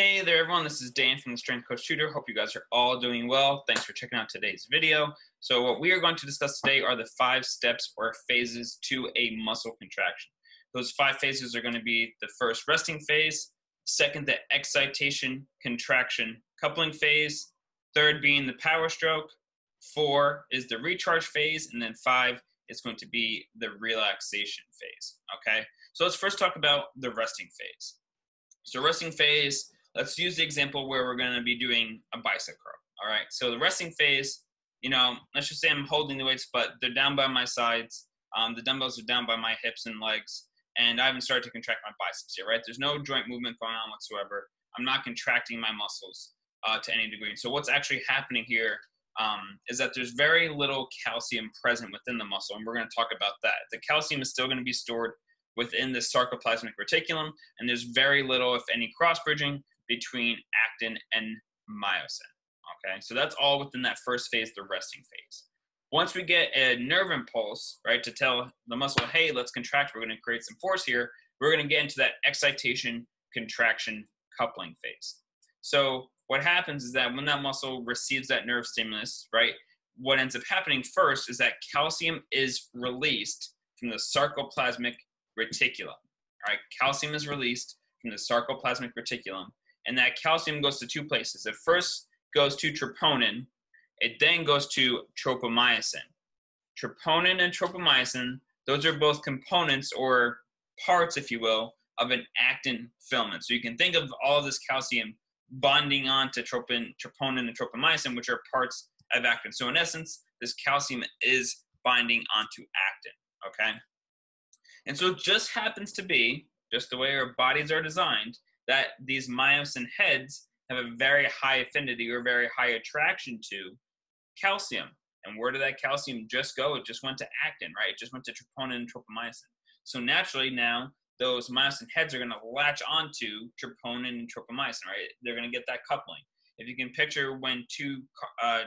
Hey there everyone, this is Dan from the Strength Coach Tutor. Hope you guys are all doing well. Thanks for checking out today's video. So what we are going to discuss today are the five steps or phases to a muscle contraction. Those five phases are going to be the first resting phase, second the excitation, contraction, coupling phase, third being the power stroke, four is the recharge phase, and then five is going to be the relaxation phase, okay? So let's first talk about the resting phase. So resting phase, let's use the example where we're going to be doing a bicep curl. All right. So the resting phase, you know, let's just say I'm holding the weights, but they're down by my sides. Um, the dumbbells are down by my hips and legs, and I haven't started to contract my biceps yet. Right. There's no joint movement going on whatsoever. I'm not contracting my muscles uh, to any degree. So what's actually happening here um, is that there's very little calcium present within the muscle, and we're going to talk about that. The calcium is still going to be stored within the sarcoplasmic reticulum, and there's very little, if any, cross bridging between actin and myosin. Okay, so that's all within that first phase, the resting phase. Once we get a nerve impulse, right, to tell the muscle, hey, let's contract, we're going to create some force here, we're going to get into that excitation, contraction, coupling phase. So what happens is that when that muscle receives that nerve stimulus, right, what ends up happening first is that calcium is released from the sarcoplasmic reticulum. All right, calcium is released from the sarcoplasmic reticulum, and that calcium goes to two places. It first goes to troponin, it then goes to tropomyosin. Troponin and tropomyosin, those are both components or parts, if you will, of an actin filament. So you can think of all of this calcium bonding on to tropin, troponin and tropomyosin, which are parts of actin. So in essence, this calcium is binding onto actin, okay? And so it just happens to be, just the way our bodies are designed, that these myosin heads have a very high affinity or very high attraction to calcium. And where did that calcium just go? It just went to actin, right? It just went to troponin and tropomyosin. So naturally now those myosin heads are going to latch onto troponin and tropomyosin, right? They're going to get that coupling. If you can picture when two uh,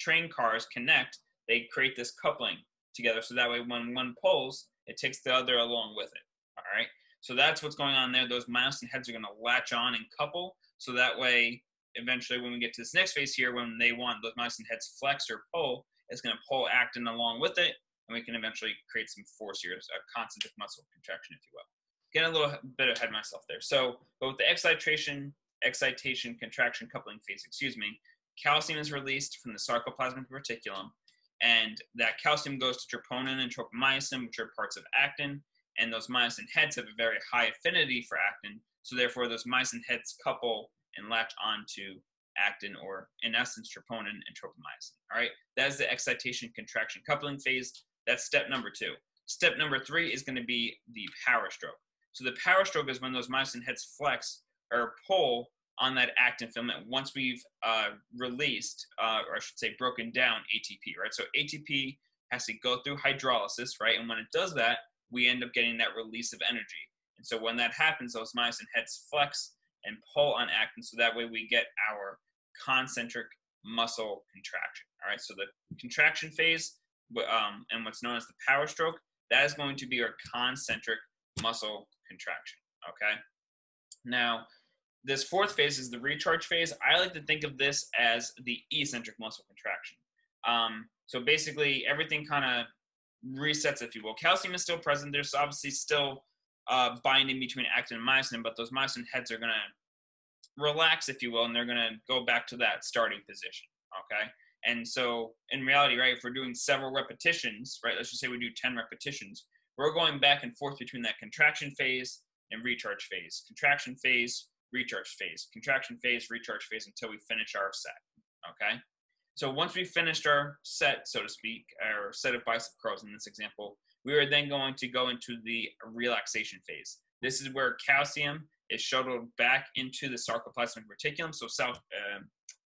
train cars connect, they create this coupling together. So that way when one pulls, it takes the other along with it. All right. So that's what's going on there. Those myosin heads are going to latch on and couple. So that way, eventually, when we get to this next phase here, when they want those myosin heads flex or pull, it's going to pull actin along with it, and we can eventually create some force here, a concentric muscle contraction, if you will. Getting a little bit ahead of myself there. So, but with the excitation, excitation, contraction, coupling phase, excuse me, calcium is released from the sarcoplasmic reticulum, and that calcium goes to troponin and tropomyosin, which are parts of actin, and those myosin heads have a very high affinity for actin, so therefore those myosin heads couple and latch onto actin or in essence troponin and tropomyosin. All right, that is the excitation contraction coupling phase. That's step number two. Step number three is going to be the power stroke. So the power stroke is when those myosin heads flex or pull on that actin filament once we've uh, released, uh, or I should say broken down ATP, right? So ATP has to go through hydrolysis, right? And when it does that, we end up getting that release of energy. And so when that happens, those myosin heads flex and pull on actin, so that way we get our concentric muscle contraction. All right, so the contraction phase um, and what's known as the power stroke, that is going to be our concentric muscle contraction. Okay. Now, this fourth phase is the recharge phase. I like to think of this as the eccentric muscle contraction. Um, so basically, everything kind of resets, if you will. Calcium is still present. There's obviously still uh, binding between actin and myosin, but those myosin heads are going to relax, if you will, and they're going to go back to that starting position. Okay. And so, in reality, right, if we're doing several repetitions, right, let's just say we do 10 repetitions, we're going back and forth between that contraction phase and recharge phase, contraction phase, recharge phase, contraction phase, recharge phase until we finish our set. Okay. So once we finished our set, so to speak, our set of bicep curls in this example, we are then going to go into the relaxation phase. This is where calcium is shuttled back into the sarcoplasmic reticulum. So, uh,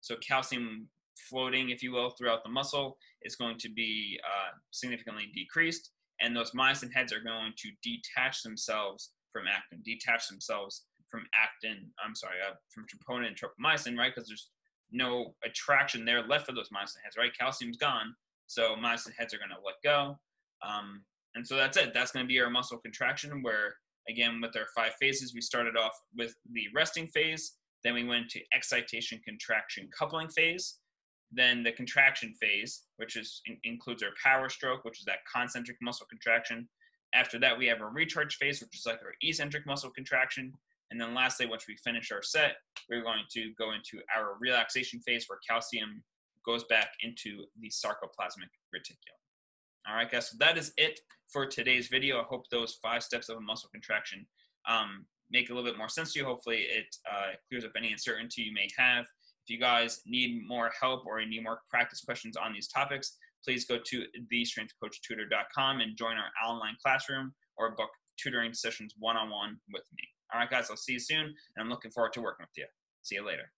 so calcium floating, if you will, throughout the muscle is going to be uh, significantly decreased, and those myosin heads are going to detach themselves from actin, detach themselves from actin. I'm sorry, uh, from troponin and tropomyosin, right? Because there's no attraction there left for those myosin heads, right? Calcium's gone, so myosin heads are going to let go. Um, and so that's it. That's going to be our muscle contraction, where again, with our five phases, we started off with the resting phase, Then we went to excitation, contraction, coupling phase. Then the contraction phase, which is in, includes our power stroke, which is that concentric muscle contraction. After that, we have a recharge phase, which is like our eccentric muscle contraction. And then lastly, once we finish our set, we're going to go into our relaxation phase where calcium goes back into the sarcoplasmic reticulum. All right, guys, so that is it for today's video. I hope those five steps of a muscle contraction um, make a little bit more sense to you. Hopefully it uh, clears up any uncertainty you may have. If you guys need more help or need more practice questions on these topics, please go to thestrengthcoachtutor.com and join our online classroom or book tutoring sessions one-on-one with me. All right, guys, I'll see you soon, and I'm looking forward to working with you. See you later.